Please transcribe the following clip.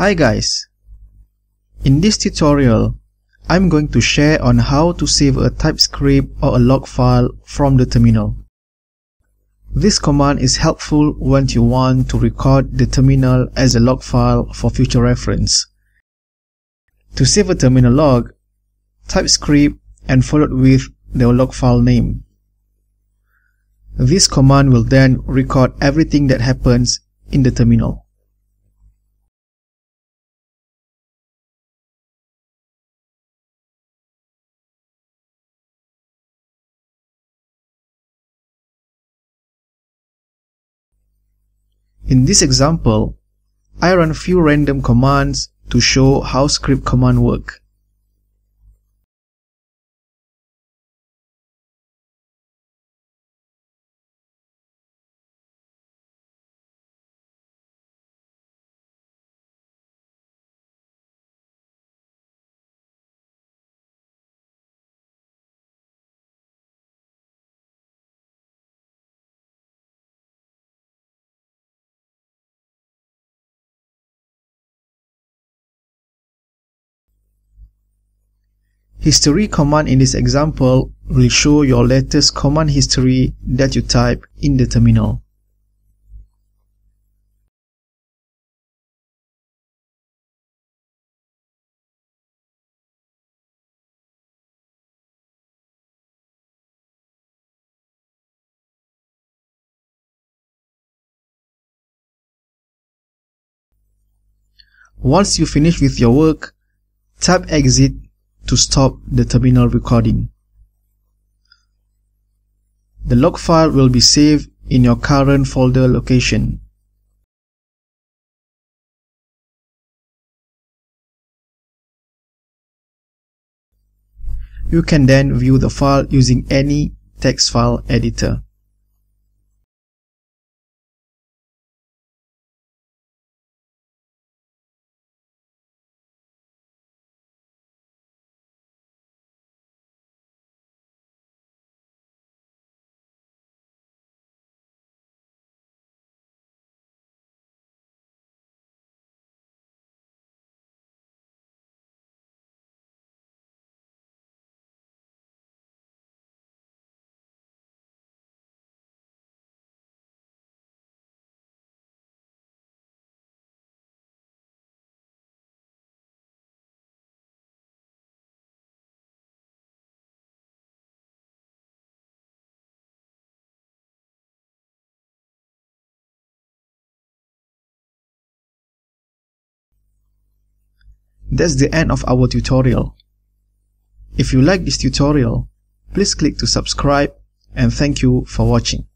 Hi guys! In this tutorial, I'm going to share on how to save a typescript or a log file from the terminal. This command is helpful when you want to record the terminal as a log file for future reference. To save a terminal log, type script and followed with the log file name. This command will then record everything that happens in the terminal. In this example, I run a few random commands to show how script command work. History command in this example will show your latest command history that you type in the terminal. Once you finish with your work, tap exit to stop the terminal recording. The log file will be saved in your current folder location. You can then view the file using any text file editor. That's the end of our tutorial. If you like this tutorial, please click to subscribe and thank you for watching.